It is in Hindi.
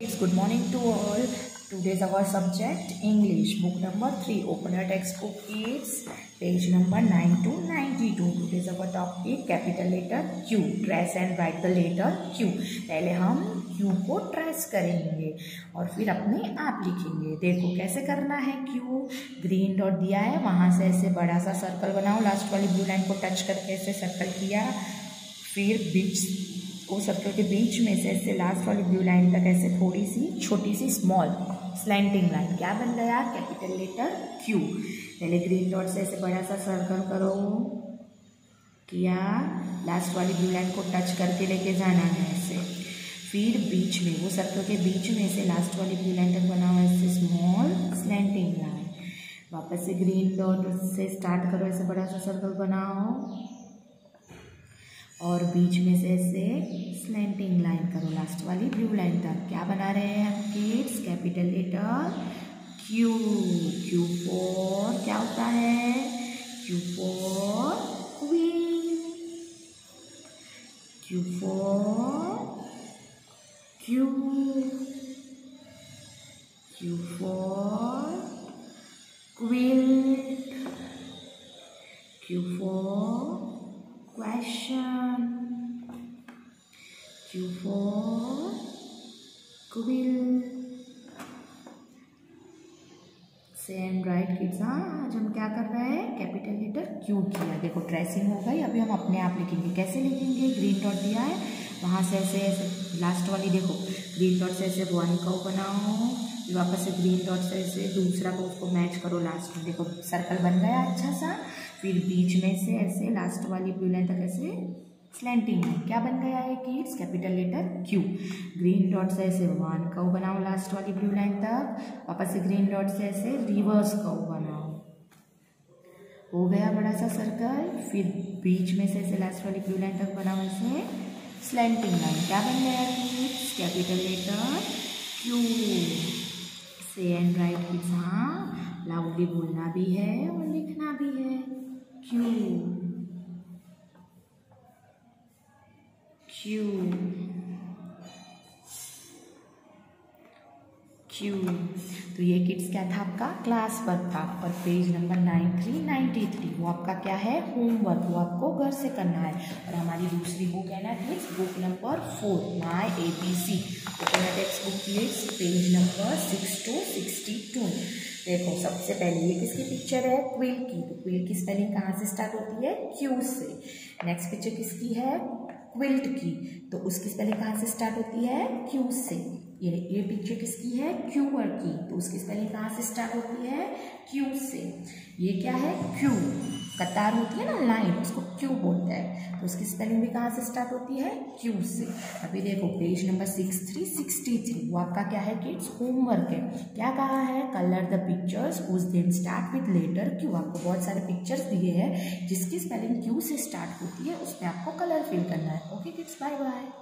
It's good morning to all today's our subject English book number three open your text book is page number nine two ninety two today our topic capital letter Q trace and write the letter Q पहले हम क्यू को ट्रेस करेंगे और फिर अपने आप लिखेंगे। देखो कैसे करना है क्यू ग्रीन डॉट दिया है, वहाँ से ऐसे बड़ा सा सर्कल बनाओ। लास्ट वाली ब्लू लाइन को टच करके ऐसे सर्कल किया। फिर बीच वो सर्कल के बीच में से ऐसे लास्ट वाली ब्लू लाइन तक ऐसे थोड़ी सी, छोटी सी स्मॉल स्लैंटिंग लाइन क्या बन गया? कैपिटल लेटर क्यू पहले ग्रीन डॉट से ऐसे बड़ा सा सर्कल करो। किया? लास्ट वाली ब्लू लाइन को टच करके लेके जाना है ऐसे. फिर बीच में वो सर्कल के बीच में से लास्ट वाली ब्लू लाइन तक बनाओ ऐसे स्मॉल स्लैंटिंग लाइन वापस से ग्रीन डॉट से स्टार्ट करो, ऐसे बड़ा सा सर्कल बनाओ. और बीच में से ऐसे स्लैंटिंग लाइन करो लास्ट वाली ब्लू लाइन तक। क्या बना रहे हैं हम kids capital letter Q Q for क्या होता है? Q for queen Q for Q Q for quilt Q for question For quill same right kids हाँ? आज हम क्या कर रहे हैं? कैपिटल लेटर क्यू किया देखो ट्रेसिंग हो गई। अभी हम अपने आप लिखेंगे। कैसे लिखेंगे? ग्रीन डॉट दिया है। वहाँ से ऐसे ऐसे लास्ट वाली देखो। ग्रीन डॉट से ऐसे वन को बनाओ। फिर वापस से ग्रीन डॉट से ऐसे दूसरा को उसको मैच करो लास्ट में। देखो सर्कल बन गया अच्छा सा। फिर बीच में से ऐसे लास्ट वाली ब्लू लाइन तक ऐसे स्लैंटिंग है। क्या बन गया है kids capital letter Q green dot से ऐसे वन कव बनाओ लास्ट वाली ब्लू लाइन तक। वापस से ग्रीन डॉट से ऐसे रिवर्स कव बनाओ। हो गया बड़ा सा सर्कल फिर बीच में से ऐसे लास्ट वाली ब्लू लाइन तक बनाओ ऐसे स्लैंटिंग लाइन क्या बन गया किड्स कैपिटल लेटर क्यू से एंड राइट किड्स हाँ लाउडली बोलना भी है और लिखना भी है। क्यू क्यू तो ये किड्स क्या था आपका? क्लास वर्क था और page number nine three ninety three वो आपका क्या है? होमवर्क वो आपको घर से करना है। और हमारी दूसरी बुक है ना kids book number four my A B C text book kids page number six two sixty two देखो, सबसे पहले ये किसकी पिक्चर है? क्विल की. तो क्विल की स्पेलिंग कहाँ से स्टार्ट होती है? क्यू से. नेक्स्ट पिक्चर किसकी है? क्विल्ट की। तो उसकी स्पेलिंग कहाँ से स्टार्ट होती है? क्यू से। ये ये पिक्चर किसकी है? क्यूअर की। तो उसकी स्पेलिंग कहाँ से स्टार्ट होती है? क्यू से। ये क्या है? क्यू कतार होती है ना लाइन उसको स्पेलिंग भी कहाँ से स्टार्ट होती है? क्यू से? अभी देखो page number six three sixty three वो आपका क्या है किड्स होमवर्क है। क्या कहा है? कलर द पिक्चर्स उस दिन स्टार्ट विद लेटर क्यू आपको बहुत सारे पिक्चर्स दिए हैं। जिसकी स्पेलिंग क्यू से स्टार्ट होती है, उसमें आपको कलर फिल करना है। Okay kids bye bye